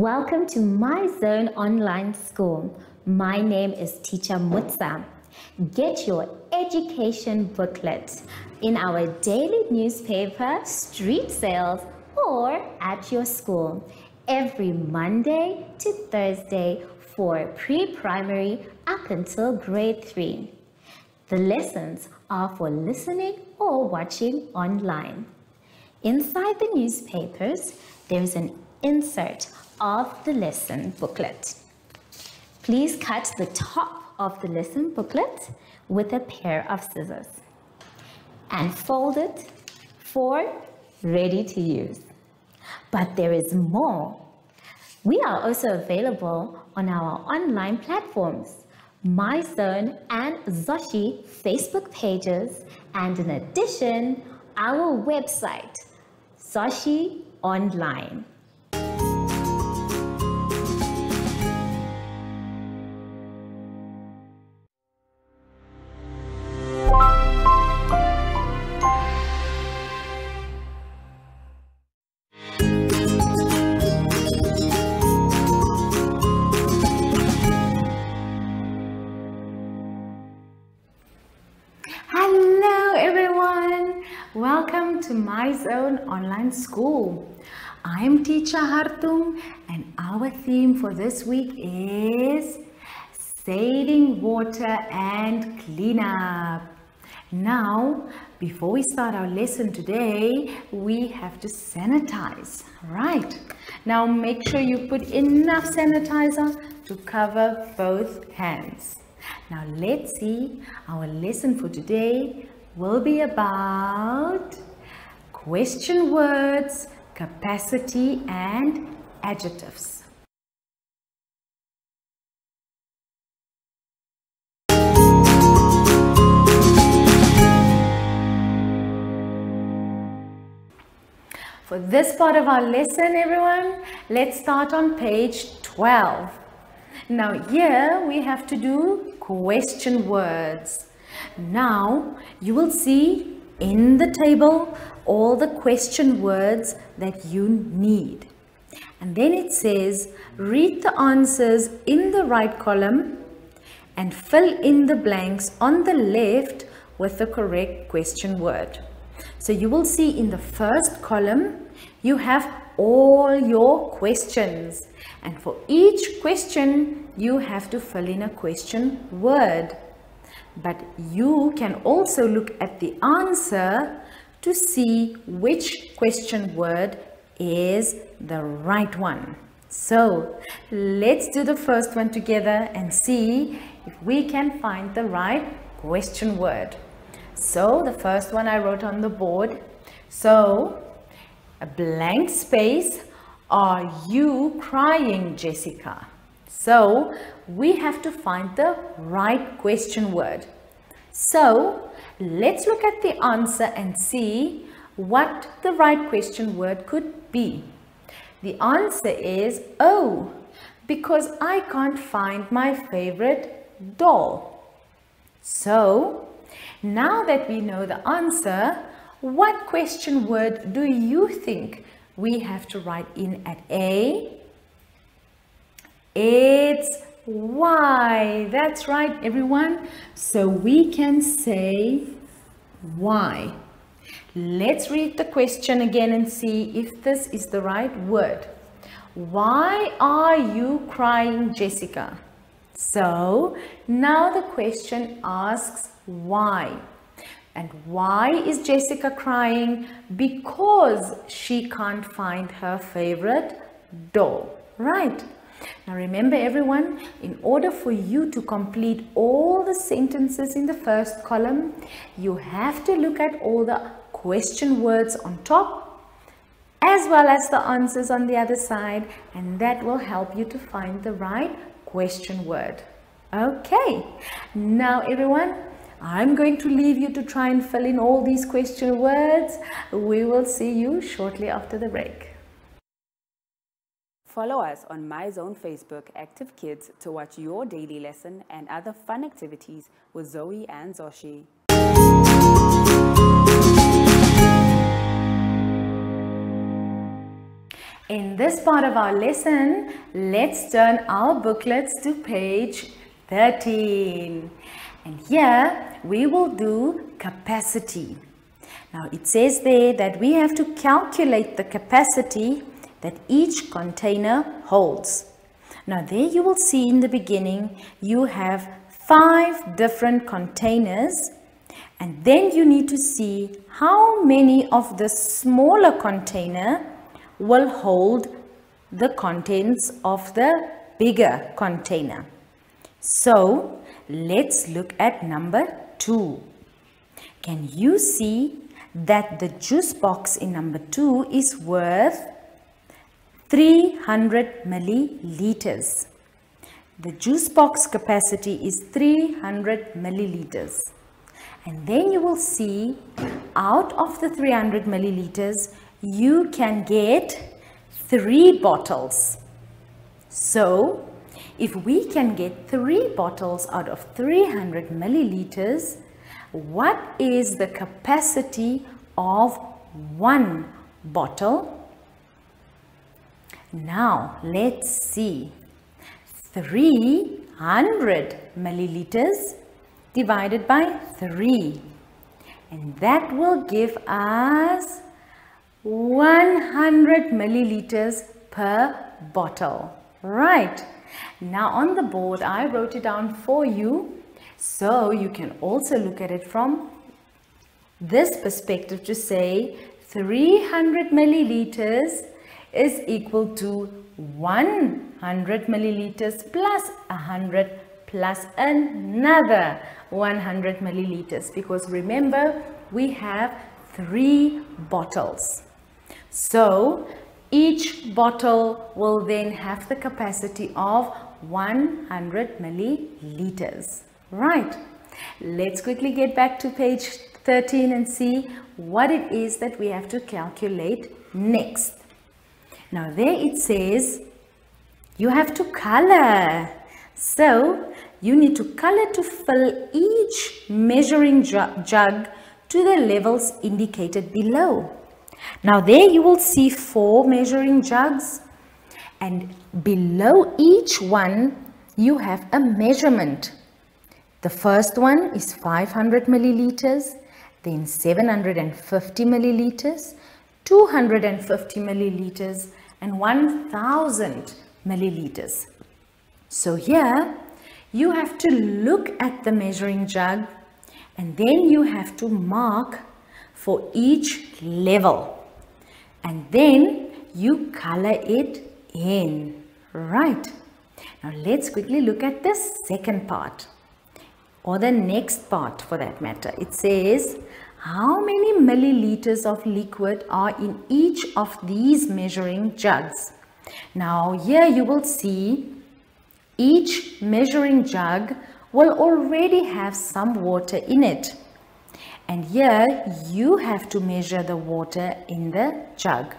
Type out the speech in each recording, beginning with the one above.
Welcome to My Zone Online School. My name is Teacher Mutsa. Get your education booklet in our daily newspaper, street sales, or at your school every Monday to Thursday for pre-primary up until grade 3. The lessons are for listening or watching online. Inside the newspapers, there's an insert of the lesson booklet. Please cut the top of the lesson booklet with a pair of scissors and fold it for ready to use. But there is more. We are also available on our online platforms, MyZone and Zoshy Facebook pages, and in addition, our website, Zoshy Online. School. I'm teacher Hartung and our theme for this week is saving water and cleanup. Now, before we start our lesson today, we have to sanitize, right? Now make sure you put enough sanitizer to cover both hands. Now let's see, our lesson for today will be about question words, capacity and adjectives. For this part of our lesson, everyone, let's start on page 12. Now here we have to do question words. Now you will see in the table all the question words that you need. And then it says, read the answers in the right column and fill in the blanks on the left with the correct question word. So you will see in the first column, you have all your questions. And for each question, you have to fill in a question word. But you can also look at the answer to see which question word is the right one. So let's do the first one together and see if we can find the right question word. So the first one I wrote on the board. So a blank space. Are you crying, Jessica? So we have to find the right question word. So let's look at the answer and see what the right question word could be. The answer is, oh, because I can't find my favorite doll. So now that we know the answer, what question word do you think we have to write in at A? It's why. That's right, everyone. So we can say why. Let's read the question again and see if this is the right word. Why are you crying, Jessica? So now the question asks why. And why is Jessica crying? Because she can't find her favorite doll, right? Now remember everyone, in order for you to complete all the sentences in the first column, you have to look at all the question words on top as well as the answers on the other side and that will help you to find the right question word. Okay, now everyone, I'm going to leave you to try and fill in all these question words. We will see you shortly after the break. Follow us on MyZone Facebook Active Kids to watch your daily lesson and other fun activities with Zoe and Zoshy. In this part of our lesson, let's turn our booklets to page 13. And here we will do capacity. Now it says there that we have to calculate the capacity that each container holds. Now there you will see in the beginning you have five different containers and then you need to see how many of the smaller container will hold the contents of the bigger container. So let's look at number 2. Can you see that the juice box in number 2 is worth 300 milliliters. The juice box capacity is 300 milliliters. And then you will see out of the 300 milliliters, you can get three bottles. So, if we can get three bottles out of 300 milliliters, what is the capacity of one bottle? Now, let's see. 300 milliliters divided by 3. And that will give us 100 milliliters per bottle. Right. Now on the board, I wrote it down for you so you can also look at it from this perspective to say 300 milliliters is equal to 100 milliliters plus 100 plus another 100 milliliters because remember we have three bottles. So each bottle will then have the capacity of 100 milliliters. Right. Let's quickly get back to page 13 and see what it is that we have to calculate next. Now there it says you have to color. So you need to color to fill each measuring jug to the levels indicated below. Now there you will see four measuring jugs and below each one you have a measurement the first one is 500 milliliters, then 750 milliliters, 250 milliliters and 1000 milliliters. So here you have to look at the measuring jug and then you have to mark for each level and then you color it in. Right. Now let's quickly look at the second part or the next part for that matter. It says how many milliliters of liquid are in each of these measuring jugs. Now here you will see each measuring jug will already have some water in it. And here you have to measure the water in the jug.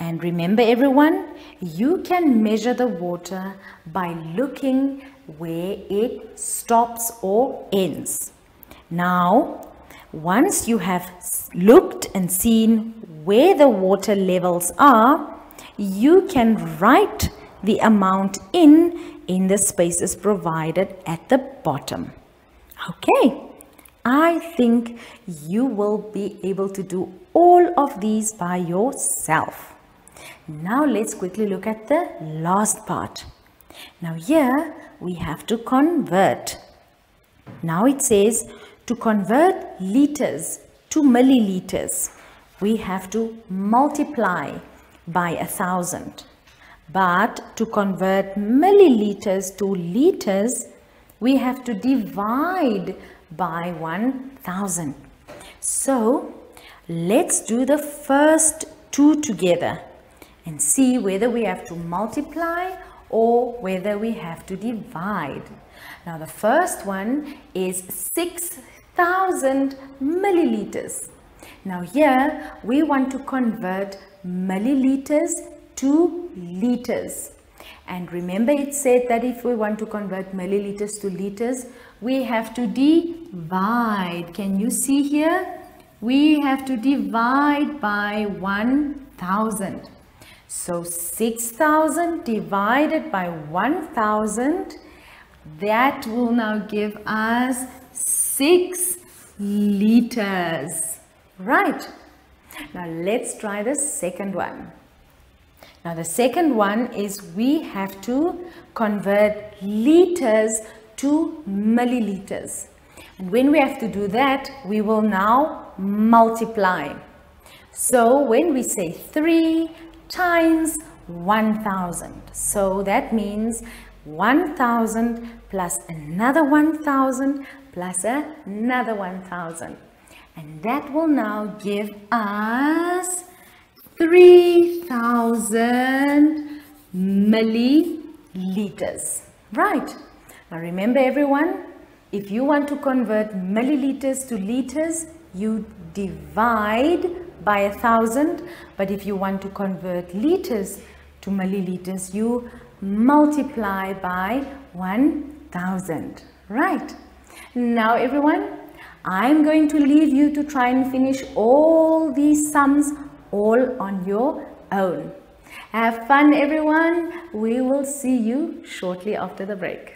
And remember everyone, you can measure the water by looking where it stops or ends. Now, once you have looked and seen where the water levels are, you can write the amount in in the spaces provided at the bottom. Okay, I think you will be able to do all of these by yourself. Now let's quickly look at the last part. Now here we have to convert. Now it says to convert liters to milliliters, we have to multiply by a thousand. But to convert milliliters to liters, we have to divide by 1000. So let's do the first two together and see whether we have to multiply or whether we have to divide. Now the first one is 6000 milliliters. Now here we want to convert milliliters to liters. And remember it said that if we want to convert milliliters to liters, we have to divide. Can you see here? We have to divide by 1000. So 6000 divided by 1000, that will now give us 6 liters. Right. Now let's try the second one. Now the second one is we have to convert liters to milliliters. And when we have to do that, we will now multiply. So when we say 3 times 1000, so that means 1000 plus another 1000 plus another 1000. And that will now give us 3000 milliliters. Right. Now remember everyone, if you want to convert milliliters to liters, you divide by a thousand. But if you want to convert liters to milliliters, you multiply by 1000. Right. Now everyone, I'm going to leave you to try and finish all these sums all on your own. Have fun everyone. We will see you shortly after the break.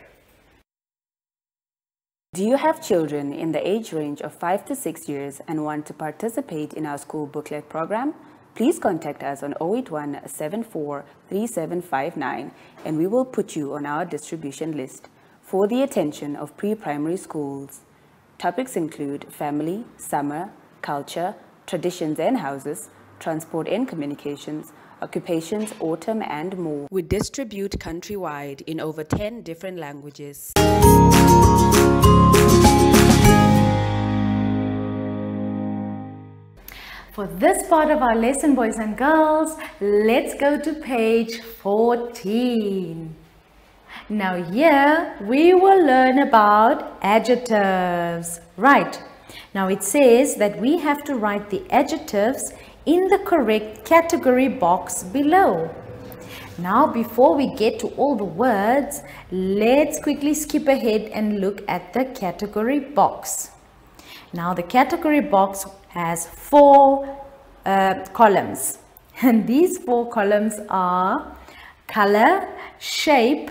Do you have children in the age range of 5 to 6 years and want to participate in our school booklet program? Please contact us on 081 74 3759 and we will put you on our distribution list for the attention of pre-primary schools. Topics include family, summer, culture, traditions and houses, transport and communications, occupations, autumn and more. We distribute countrywide in over 10 different languages. For this part of our lesson, boys and girls, let's go to page 14. Now here we will learn about adjectives. Right. Now it says that we have to write the adjectives in the correct category box below. Now before we get to all the words, let's quickly skip ahead and look at the category box. Now the category box has four uh, columns and these four columns are color, shape,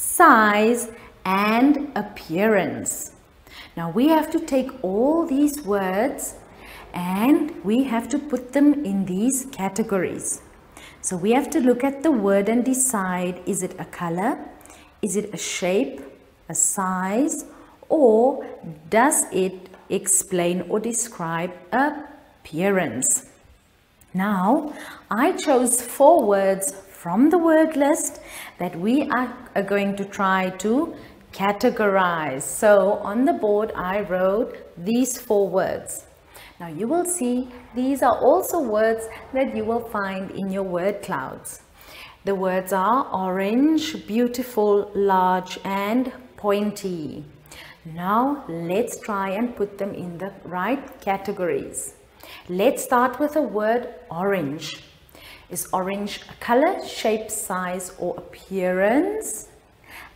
size and appearance. Now we have to take all these words and we have to put them in these categories. So we have to look at the word and decide is it a color, is it a shape, a size or does it explain or describe appearance. Now I chose four words from the word list that we are, going to try to categorize. So on the board I wrote these four words. Now you will see these are also words that you will find in your word clouds. The words are orange, beautiful, large and pointy. Now let's try and put them in the right categories. Let's start with the word orange. Is orange a color, shape, size or appearance?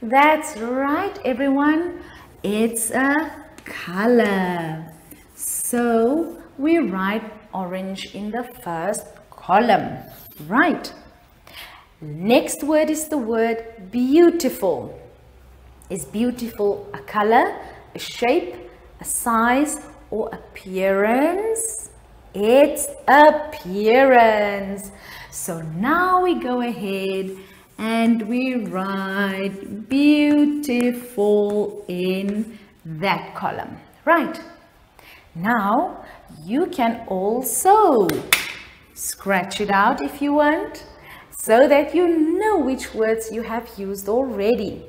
That's right everyone. It's a color. So we write orange in the first column. Right. Next word is the word beautiful. Is beautiful a color, a shape, a size or appearance? It's appearance. So now we go ahead and we write beautiful in that column. Right. Now you can also scratch it out if you want so that you know which words you have used already.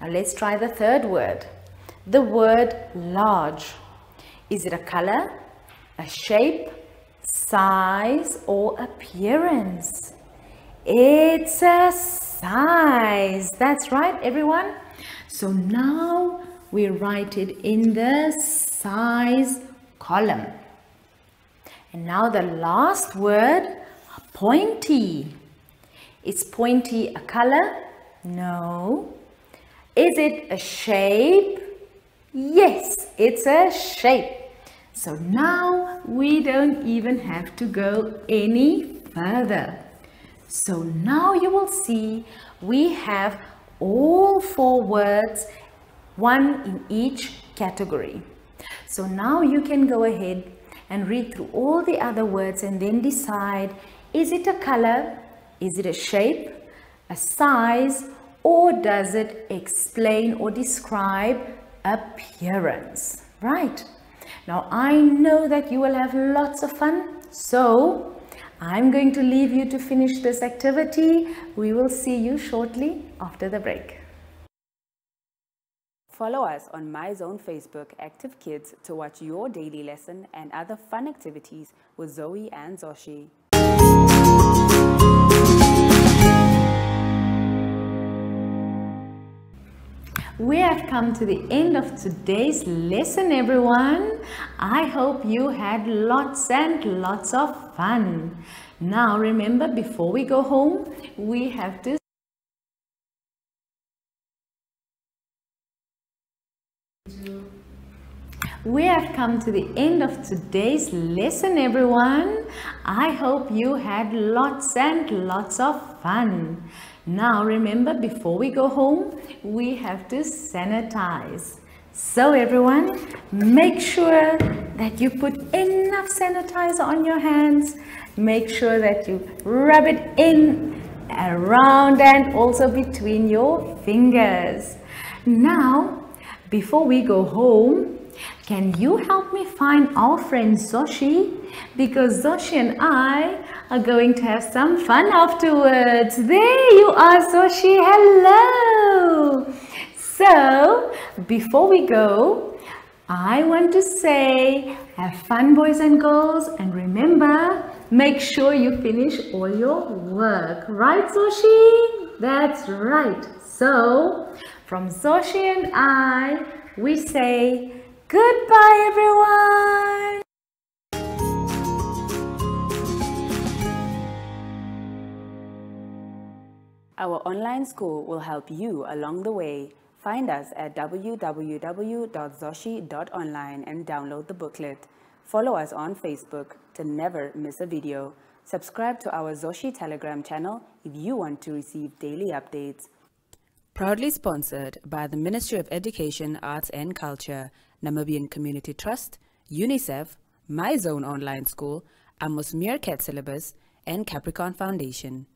Now let's try the third word. The word large. Is it a color, a shape, size or appearance? It's a size. That's right everyone. So now we write it in the size column. And now the last word, pointy. Is pointy a color? No. Is it a shape? Yes, it's a shape. So now we don't even have to go any further. So now you will see we have all four words, one in each category. So now you can go ahead and read through all the other words and then decide, is it a color, is it a shape, a size, or does it explain or describe appearance, right? Now I know that you will have lots of fun, so I'm going to leave you to finish this activity. We will see you shortly after the break. Follow us on MyZone Facebook Active Kids to watch your daily lesson and other fun activities with Zoe and Zoshy. We have come to the end of today's lesson everyone. I hope you had lots and lots of fun. Now remember before we go home, we have to We have come to the end of today's lesson everyone. I hope you had lots and lots of fun. Now remember before we go home, we have to sanitize. So everyone, make sure that you put enough sanitizer on your hands. Make sure that you rub it in, around and also between your fingers. Now, before we go home, can you help me find our friend Zoshy? Because Zoshy and I are going to have some fun afterwards. There you are, Zoshy. Hello. So, before we go, I want to say have fun, boys and girls. And remember, make sure you finish all your work. Right, Zoshy? That's right. So, from Zoshy and I, we say, Goodbye, everyone. Our online school will help you along the way. Find us at www.zoshy.online and download the booklet. Follow us on Facebook to never miss a video. Subscribe to our Zoshy Telegram channel if you want to receive daily updates. Proudly sponsored by the Ministry of Education, Arts and Culture, Namibian Community Trust, UNICEF, MyZone Online School, Amos Meerkat Syllabus, and Capricorn Foundation.